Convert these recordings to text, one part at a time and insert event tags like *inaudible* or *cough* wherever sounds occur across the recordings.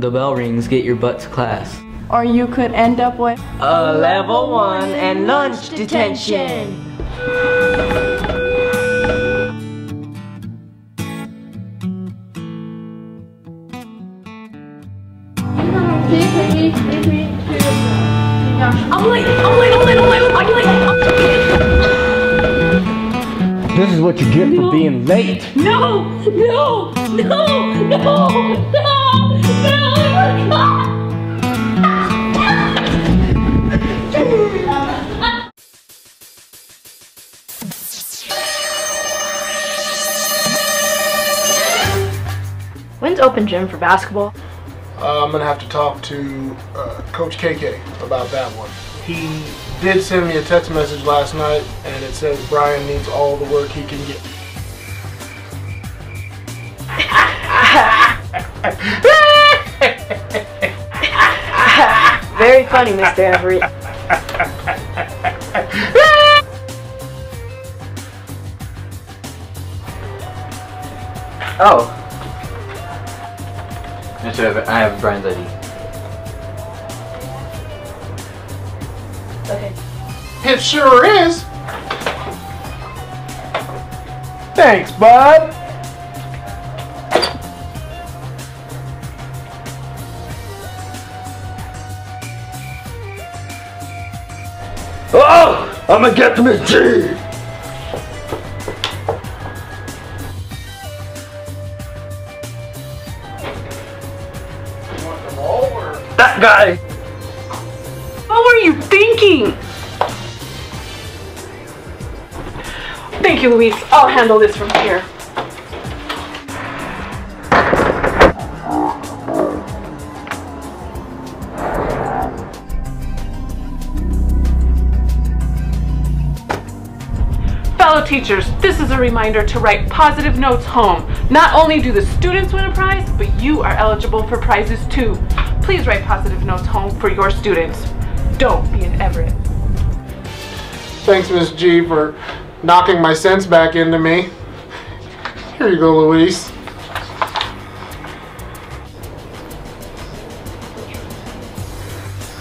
the bell rings, get your butt to class. Or you could end up with A level one and lunch detention. I'm late, I'm late, I'm late, I'm late, I'm late. This is what you get for being late. No, no, no, no, When's open gym for basketball? Uh, I'm gonna have to talk to uh, Coach KK about that one. He did send me a text message last night, and it says Brian needs all the work he can get. *laughs* *laughs* Very funny, Mr. Everett. Oh. Mr. Everett, I have Brian's ID. Okay. It sure is. Thanks, bud. I'm gonna get Miss G. That guy. What were you thinking? Thank you, Luis. I'll handle this from here. Fellow teachers, this is a reminder to write positive notes home. Not only do the students win a prize, but you are eligible for prizes too. Please write positive notes home for your students. Don't be an Everett. Thanks, Miss G, for knocking my sense back into me. Here you go, Luis.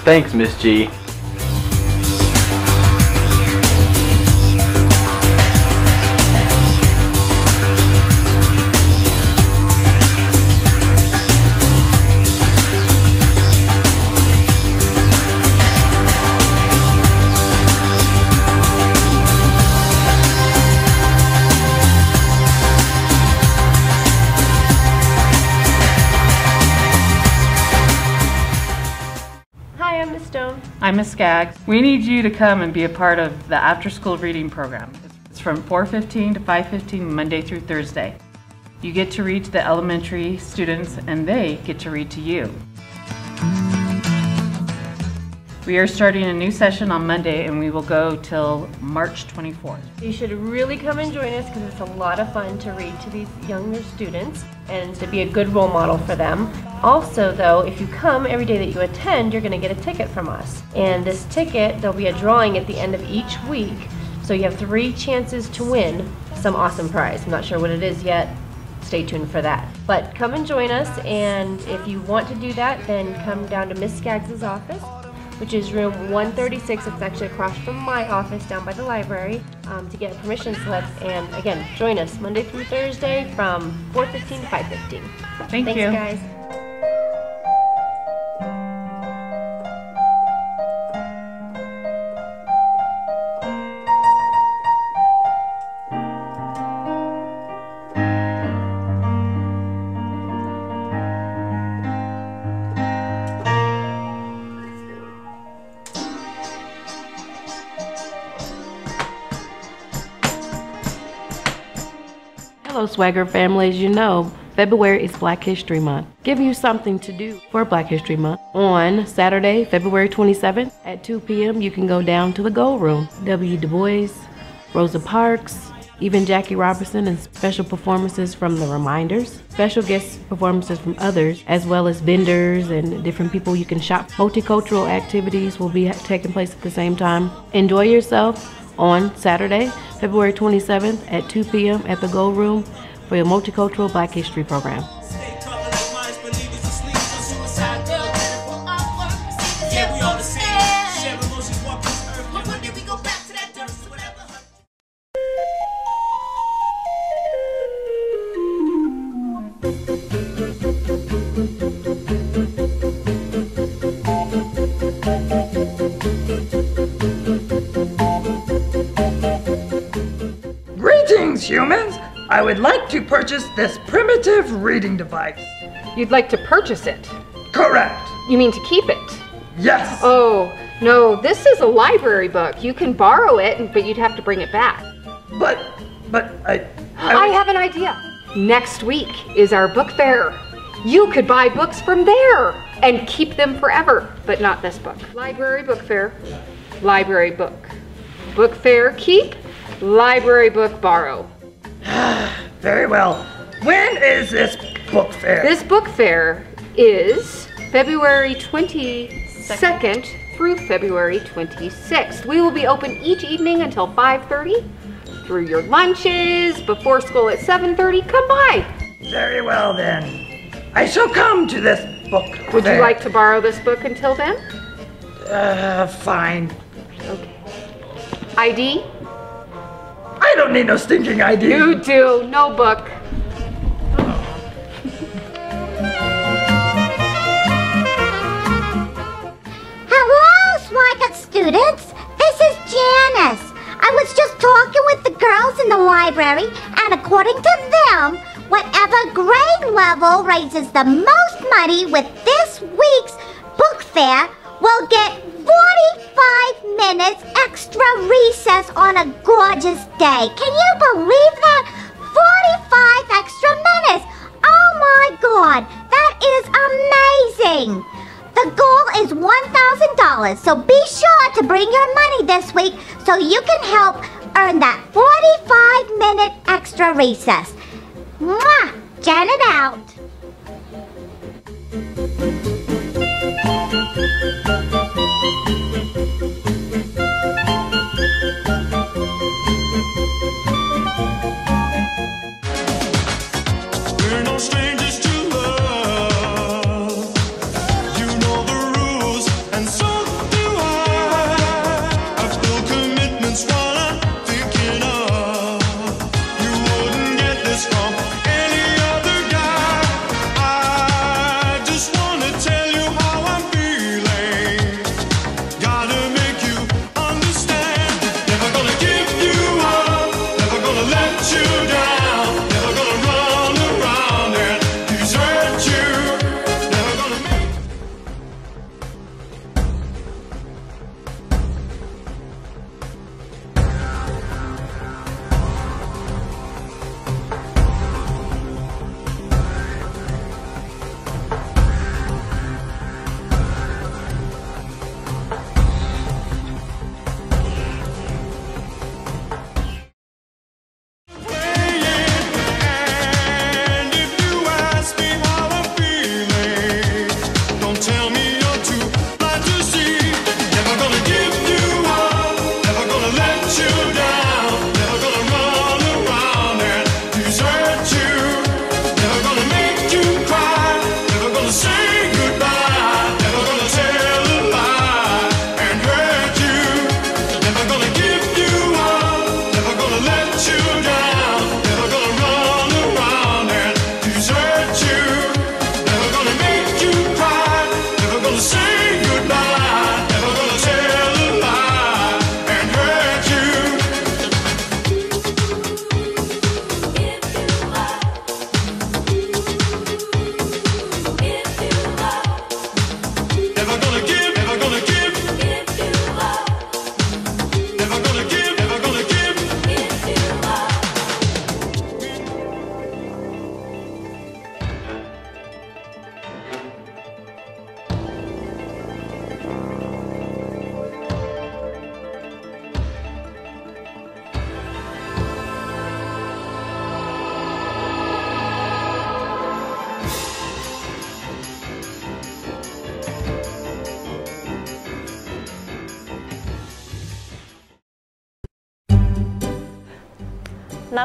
Thanks, Miss G. I'm Skaggs. We need you to come and be a part of the after-school reading program. It's from 4:15 to 5:15 Monday through Thursday. You get to read to the elementary students and they get to read to you. We are starting a new session on Monday and we will go till March 24th. You should really come and join us because it's a lot of fun to read to these younger students and to be a good role model for them. Also, though, if you come every day that you attend, you're going to get a ticket from us. And this ticket, there'll be a drawing at the end of each week. So you have three chances to win some awesome prize. I'm not sure what it is yet. Stay tuned for that. But come and join us, and if you want to do that, then come down to Miss Skaggs' office which is room 136. It's actually across from my office down by the library um, to get a permission slip. And again, join us Monday through Thursday from 4:15 to 5:15. Thank Thanks, you. guys. Swigert family. As you know, February is Black History Month. Give you something to do for Black History Month. On Saturday, February 27th at 2 p.m., you can go down to the Gold Room. W. Du Bois Rosa Parks, even Jackie Robertson, and special performances from the Reminders, special guest performances from others, as well as vendors and different people you can shop. Multicultural activities will be taking place at the same time. Enjoy yourself on Saturday, February 27th at 2 p.m. at the Gold Room for your multicultural Black History program. Greetings, humans! I would like to purchase this primitive reading device. You'd like to purchase it? Correct. You mean to keep it? Yes. Oh, no, this is a library book. You can borrow it, but you'd have to bring it back. But, but I. I, have an idea. Next week is our book fair. You could buy books from there and keep them forever, but not this book. Library book fair, library book. Book fair, keep, library book, borrow. Very well. When is this book fair? This book fair is February 22nd through February 26th. We will be open each evening until 5:30. Through your lunches, before school at 7:30, come by. Very well then. I shall come to this book Would fair. you like to borrow this book until then? Uh, fine. Okay. ID? I don't need no stinking ID. You do. No book. Hello, Swigert students. This is Janice. I was just talking with the girls in the library, and according to them, whatever grade level raises the most money with this week's book fair will get 45 minutes extra recess on a gorgeous day. Can you believe that? 45 extra minutes. Oh my god, that is amazing. The goal is $1,000, so be sure to bring your money this week so you can help earn that 45 minute extra recess. Mwah! Janet out.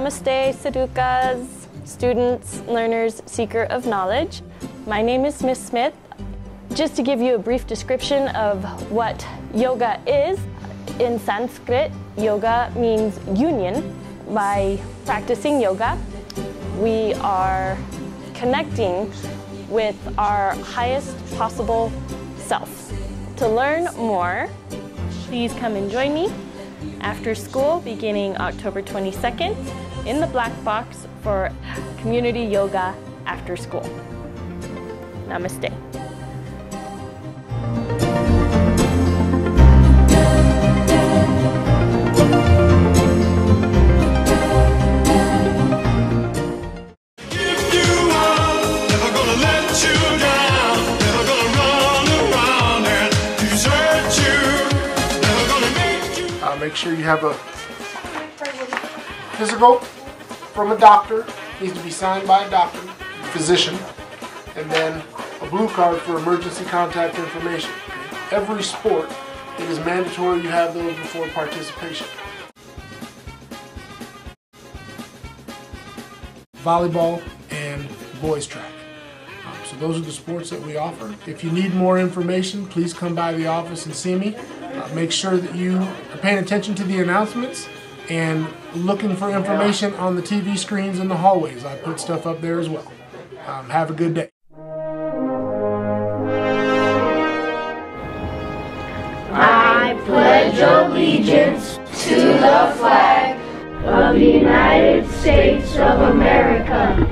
Namaste, sadhakas, students, learners, seeker of knowledge. My name is Miss Smith. Just to give you a brief description of what yoga is, in Sanskrit, yoga means union. By practicing yoga, we are connecting with our highest possible self. To learn more, please come and join me after school beginning October 22nd in the Black Box for community yoga after school. Namaste. Make sure you have a physical from a doctor. Needs to be signed by a doctor, physician, and then a blue card for emergency contact information. Every sport, it is mandatory you have those before participation. Volleyball and boys track. Um, so those are the sports that we offer. If you need more information, please come by the office and see me. Uh, make sure that you are paying attention to the announcements and looking for information on the TV screens in the hallways. I put stuff up there as well. Um, have a good day. I pledge allegiance to the flag of the United States of America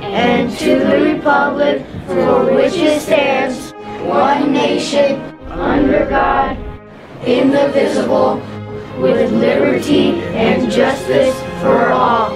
and to the republic for which it stands, one nation, under God, in the visible, with liberty and justice for all.